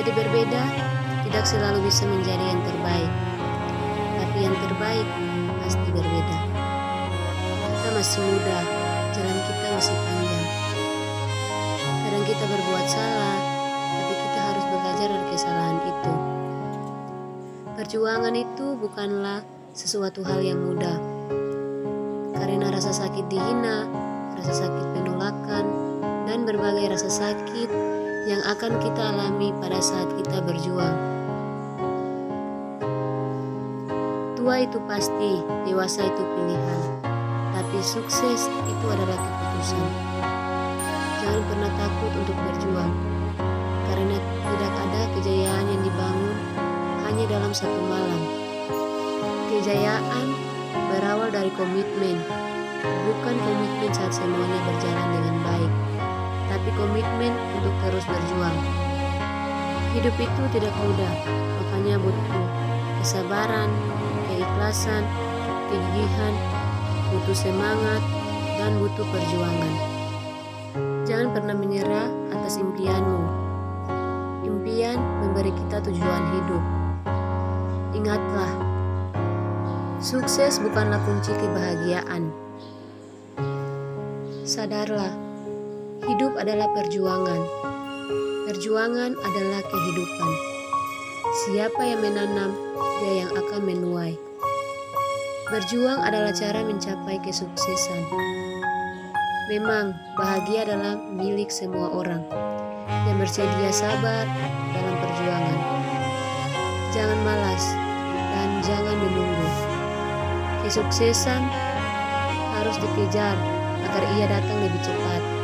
Menjadi berbeda tidak selalu bisa menjadi yang terbaik, tapi yang terbaik pasti berbeda. Kita masih muda, jalan kita masih panjang. Kadang kita berbuat salah, tapi kita harus belajar dari kesalahan itu. Perjuangan itu bukanlah sesuatu hal yang mudah, karena rasa sakit dihina, rasa sakit penolakan, dan berbagai rasa sakit yang akan kita alami pada saat kita berjuang. Tua itu pasti, dewasa itu pilihan, tapi sukses itu adalah keputusan. Jangan pernah takut untuk berjuang, karena tidak ada kejayaan yang dibangun hanya dalam satu malam. Kejayaan berawal dari komitmen, bukan komitmen saat semuanya berjalan dengan baik, tapi komitmen untuk terus berjuang. Hidup itu tidak mudah, makanya butuh kesabaran, keikhlasan, kegigihan, butuh semangat, dan butuh perjuangan. Jangan pernah menyerah atas impianmu. Impian memberi kita tujuan hidup. Ingatlah, sukses bukanlah kunci kebahagiaan. Sadarlah, hidup adalah perjuangan. Perjuangan adalah kehidupan. Siapa yang menanam, dia yang akan menuai. Berjuang adalah cara mencapai kesuksesan. Memang, bahagia adalah milik semua orang yang bersedia sabar dalam perjuangan. Jangan malas dan jangan menunggu. Kesuksesan harus dikejar agar ia datang lebih cepat.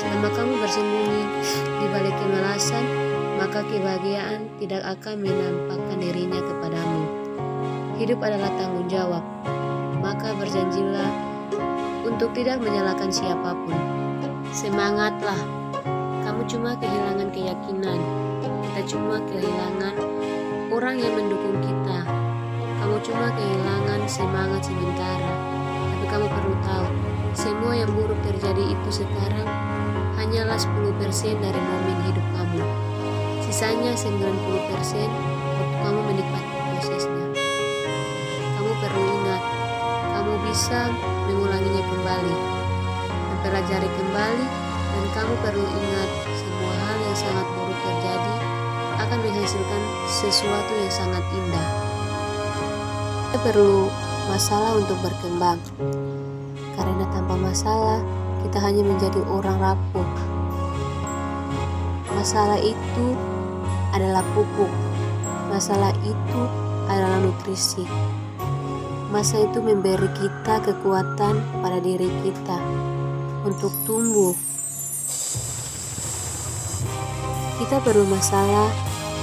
Selama kamu bersembunyi di balik kemalasan, maka kebahagiaan tidak akan menampakkan dirinya kepadamu. Hidup adalah tanggung jawab, maka berjanjilah untuk tidak menyalahkan siapa pun. Semangatlah, kamu cuma kehilangan keyakinan, kita cuma kehilangan orang yang mendukung kita. Kamu cuma kehilangan semangat sementara, tapi kamu perlu tahu, semua yang buruk terjadi itu sekarang hanyalah 10% dari momen hidup kamu. Sisanya 90% waktu kamu menikmati prosesnya. Kamu perlu ingat, kamu bisa mengulanginya kembali, mempelajari kembali, dan kamu perlu ingat semua hal yang sangat buruk terjadi akan menghasilkan sesuatu yang sangat indah. Kita perlu masalah untuk berkembang, karena tanpa masalah kita hanya menjadi orang rapuh. Masalah itu adalah pupuk, masalah itu adalah nutrisi. Masa itu memberi kita kekuatan pada diri kita untuk tumbuh. Kita perlu masalah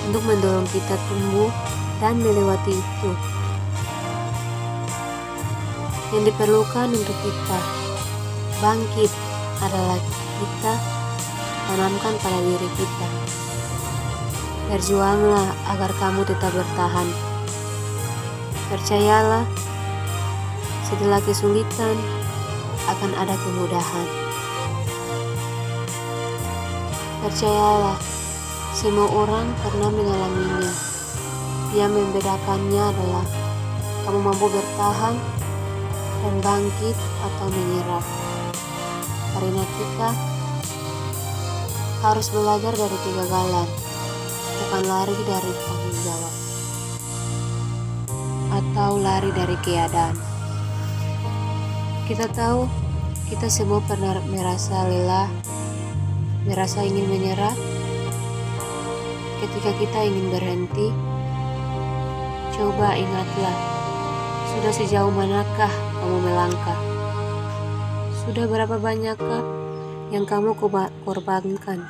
untuk mendorong kita tumbuh dan melewati itu. Yang diperlukan untuk kita bangkit adalah kita tanamkan pada diri kita. Berjuanglah agar kamu tetap bertahan. Percayalah, setelah kesulitan akan ada kemudahan. Percayalah, semua orang pernah mengalaminya. Yang membedakannya adalah kamu mampu bertahan bangkit atau menyerah. Karena kita harus belajar dari kegagalan, bukan lari dari tanggung jawab atau lari dari keadaan. Kita tahu kita semua pernah merasa lelah, merasa ingin menyerah. Ketika kita ingin berhenti, coba ingatlah, sudah sejauh manakah kamu melangkah? Sudah berapa banyakkah yang kamu korbankan?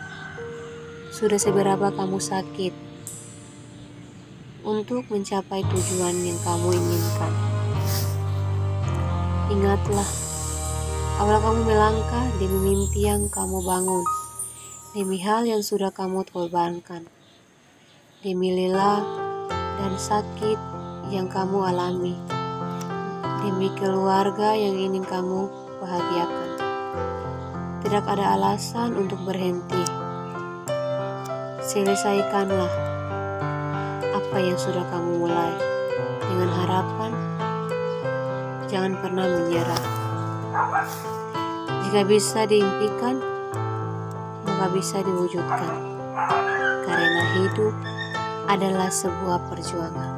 Sudah seberapa kamu sakit untuk mencapai tujuan yang kamu inginkan? Ingatlah, awal kamu melangkah demi mimpi yang kamu bangun, demi hal yang sudah kamu korbankan, demi lelah dan sakit yang kamu alami, demi keluarga yang ingin kamu bahagiakan. Tidak ada alasan untuk berhenti. Selesaikanlah apa yang sudah kamu mulai dengan harapan jangan pernah menyerah. Jika bisa diimpikan, maka bisa diwujudkan. Karena hidup adalah sebuah perjuangan.